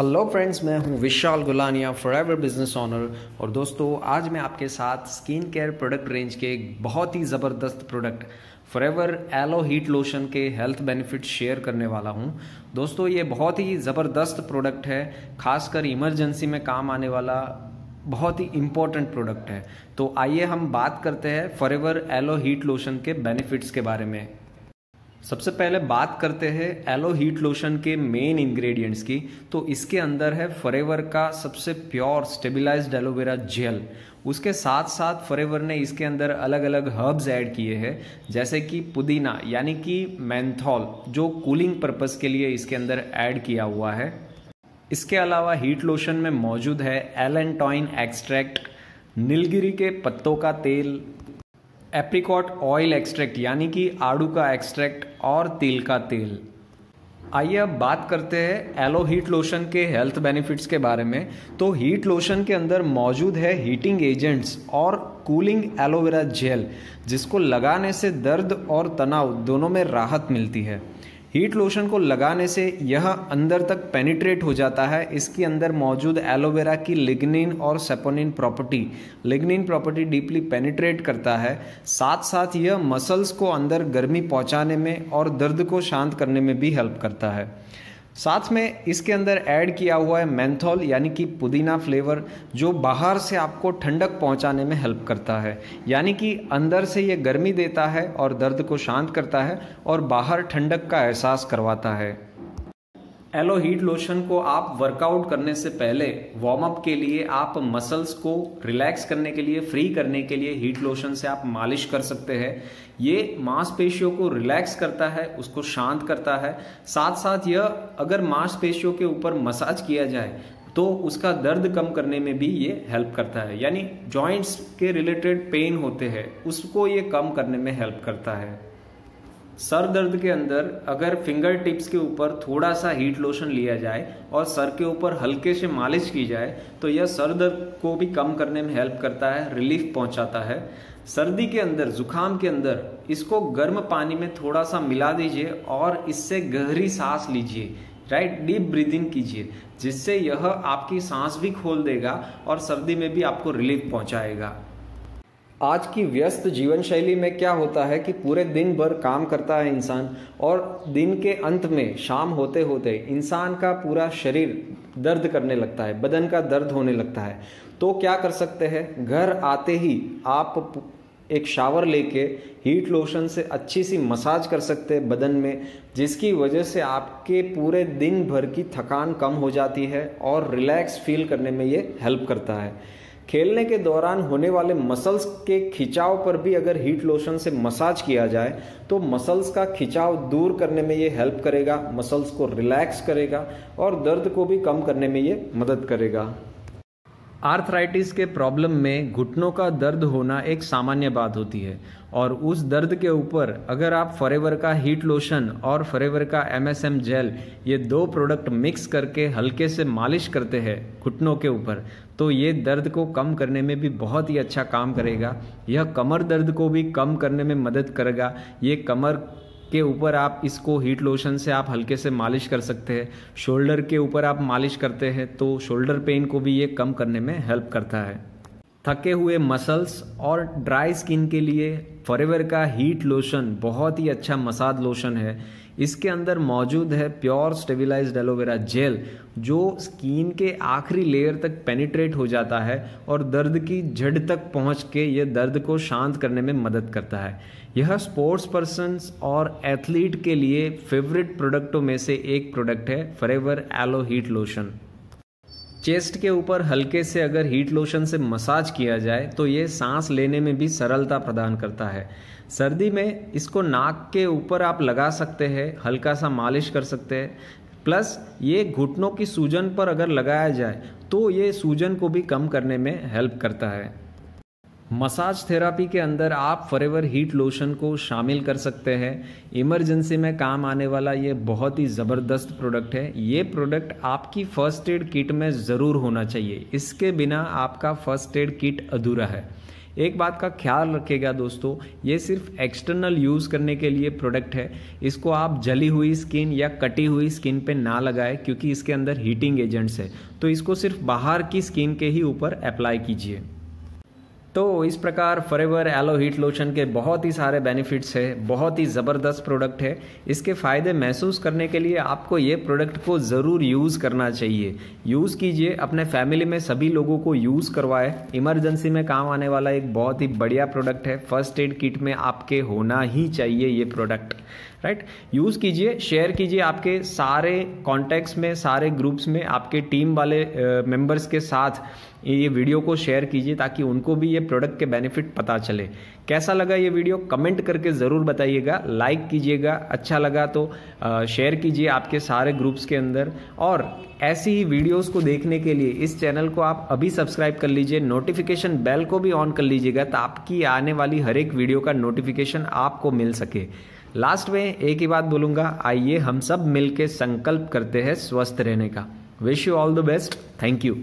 Hello friends मैं हूँ Vishal Gulania forever business owner और दोस्तों, आज मैं आपके साथ स्किन केयर प्रोडक्ट रेंज के एक बहुत ही ज़बरदस्त product forever aloe heat lotion के हेल्थ बेनिफिट शेयर करने वाला हूँ। दोस्तों, ये बहुत ही ज़बरदस्त प्रोडक्ट है। खासकर इमरजेंसी में काम आने वाला बहुत ही इम्पोर्टेंट प्रोडक्ट है। तो आइए हम बात करते हैं for ever aloe heat lotion के बेनिफिट्स के बारे में। सबसे पहले बात करते हैं एलो हीट लोशन के मेन इंग्रेडिएंट्स की। तो इसके अंदर है फरेवर का सबसे प्योर स्टेबिलाईज्ड एलोवेरा जेल उसके साथ साथ फरेवर ने इसके अंदर अलग अलग हर्ब्स ऐड किए हैं, जैसे कि पुदीना, यानी कि मैंथॉल जो कूलिंग पर्पस के लिए इसके अंदर ऐड किया हुआ है। इसके अलावा हीट लोशन में मौजूद है एलेंटॉइन एक्सट्रैक्ट नीलगिरी के पत्तों का तेल एप्रिकॉट ऑयल एक्सट्रैक्ट यानी कि आड़ू का एक्सट्रैक्ट और तिल का तेल। आइए अब बात करते हैं एलो हीट लोशन के हेल्थ बेनिफिट्स के बारे में। तो हीट लोशन के अंदर मौजूद है हीटिंग एजेंट्स और कूलिंग एलोवेरा जेल जिसको लगाने से दर्द और तनाव दोनों में राहत मिलती है। हीट लोशन को लगाने से यह अंदर तक पेनिट्रेट हो जाता है। इसके अंदर मौजूद एलोवेरा की लिग्निन और saponin property lignin property deeply penetrate करता है। साथ साथ यह मसल्स को अंदर गर्मी पहुँचाने में और दर्द को शांत करने में भी हेल्प करता है। साथ में इसके अंदर ऐड किया हुआ है मैंथॉल यानी कि पुदीना फ्लेवर जो बाहर से आपको ठंडक पहुँचाने में हेल्प करता है। यानी कि अंदर से ये गर्मी देता है और दर्द को शांत करता है और बाहर ठंडक का एहसास करवाता है। एलो हीट लोशन को आप वर्कआउट करने से पहले वार्म अप के लिए आप मसल्स को रिलैक्स करने के लिए फ्री करने के लिए हीट लोशन से आप मालिश कर सकते हैं। ये मांसपेशियों को रिलैक्स करता है, उसको शांत करता है। साथ साथ यह अगर मांसपेशियों के ऊपर मसाज किया जाए तो उसका दर्द कम करने में भी ये हेल्प करता है। यानी जॉइंट्स के रिलेटेड पेन होते हैं, उसको ये कम करने में हेल्प करता है। सर दर्द के अंदर अगर फिंगर टिप्स के ऊपर थोड़ा सा हीट लोशन लिया जाए और सर के ऊपर हल्के से मालिश की जाए तो यह सर दर्द को भी कम करने में हेल्प करता है रिलीफ पहुंचाता है। सर्दी के अंदर, जुकाम के अंदर, इसको गर्म पानी में थोड़ा सा मिला दीजिए और इससे गहरी सांस लीजिए राइट डीप ब्रीदिंग कीजिए, जिससे यह आपकी सांस भी खोल देगा और सर्दी में भी आपको रिलीफ पहुंचाएगा। आज की व्यस्त जीवन शैली में क्या होता है कि पूरे दिन भर काम करता है इंसान और दिन के अंत में शाम होते होते इंसान का पूरा शरीर दर्द करने लगता है, बदन का दर्द होने लगता है। तो क्या कर सकते हैं? घर आते ही आप एक शावर लेके हीट लोशन से अच्छी सी मसाज कर सकते हैं बदन में, जिसकी वजह से आपके पूरे दिन भर की थकान कम हो जाती है और रिलैक्स फील करने में ये हेल्प करता है। खेलने के दौरान होने वाले मसल्स के खिंचाव पर भी अगर हीट लोशन से मसाज किया जाए तो मसल्स का खिंचाव दूर करने में ये हेल्प करेगा मसल्स को रिलैक्स करेगा और दर्द को भी कम करने में ये मदद करेगा। आर्थराइटिस के प्रॉब्लम में घुटनों का दर्द होना एक सामान्य बात होती है, और उस दर्द के ऊपर अगर आप फरेवर का हीट लोशन और फरेवर का एम एस एम जेल ये दो प्रोडक्ट मिक्स करके हल्के से मालिश करते हैं घुटनों के ऊपर तो ये दर्द को कम करने में भी बहुत ही अच्छा काम करेगा। यह कमर दर्द को भी कम करने में मदद करेगा। ये कमर के ऊपर आप इसको हीट लोशन से आप हल्के से मालिश कर सकते हैं। शोल्डर के ऊपर आप मालिश करते हैं तो शोल्डर पेन को भी ये कम करने में हेल्प करता है। थके हुए मसल्स और ड्राई स्किन के लिए फॉरएवर का हीट लोशन बहुत ही अच्छा मसाज लोशन है। इसके अंदर मौजूद है pure stabilised aloe vera gel जो स्किन के आखिरी लेयर तक पेनिट्रेट हो जाता है और दर्द की जड़ तक पहुँच के यह दर्द को शांत करने में मदद करता है। यह स्पोर्ट्स पर्सन और एथलीट के लिए फेवरेट प्रोडक्टों में से एक प्रोडक्ट है forever aloe heat lotion chest के ऊपर हल्के से अगर हीट लोशन से मसाज किया जाए तो ये सांस लेने में भी सरलता प्रदान करता है। सर्दी में इसको नाक के ऊपर आप लगा सकते हैं, हल्का सा मालिश कर सकते हैं। प्लस ये घुटनों की सूजन पर अगर लगाया जाए तो ये सूजन को भी कम करने में हेल्प करता है। मसाज थेरापी के अंदर आप फॉरएवर हीट लोशन को शामिल कर सकते हैं। इमरजेंसी में काम आने वाला ये बहुत ही ज़बरदस्त प्रोडक्ट है। ये प्रोडक्ट आपकी फ़र्स्ट एड किट में ज़रूर होना चाहिए। इसके बिना आपका फ़र्स्ट एड किट अधूरा है। एक बात का ख्याल रखेगा दोस्तों, ये सिर्फ़ एक्सटर्नल यूज़ करने के लिए प्रोडक्ट है। इसको आप जली हुई स्किन या कटी हुई स्किन पे ना लगाए, क्योंकि इसके अंदर हीटिंग एजेंट्स है। तो इसको सिर्फ़ बाहर की स्किन के ही ऊपर अप्लाई कीजिए। तो इस प्रकार फॉरएवर एलो हीट लोशन के बहुत ही सारे बेनिफिट्स है, बहुत ही ज़बरदस्त प्रोडक्ट है। इसके फ़ायदे महसूस करने के लिए आपको ये प्रोडक्ट को ज़रूर यूज़ करना चाहिए। यूज़ कीजिए, अपने फैमिली में सभी लोगों को यूज़ करवाए। इमरजेंसी में काम आने वाला एक बहुत ही बढ़िया प्रोडक्ट है। फ़र्स्ट एड किट में आपके होना ही चाहिए ये प्रोडक्ट राइट यूज़ कीजिए शेयर कीजिए आपके सारे कॉन्टैक्ट्स में, सारे ग्रुप्स में, आपके टीम वाले मेंबर्स के साथ ये वीडियो को शेयर कीजिए ताकि उनको भी ये प्रोडक्ट के बेनिफिट पता चले। कैसा लगा ये वीडियो कमेंट करके ज़रूर बताइएगा। लाइक कीजिएगा। अच्छा लगा तो शेयर कीजिए आपके सारे ग्रुप्स के अंदर। और ऐसी ही वीडियोस को देखने के लिए इस चैनल को आप अभी सब्सक्राइब कर लीजिए। नोटिफिकेशन बेल को भी ऑन कर लीजिएगा ताकि आने वाली हर एक वीडियो का नोटिफिकेशन आपको मिल सके। लास्ट में एक ही बात बोलूँगा, आइए हम सब मिलकर संकल्प करते हैं स्वस्थ रहने का। Wish you all the best thank you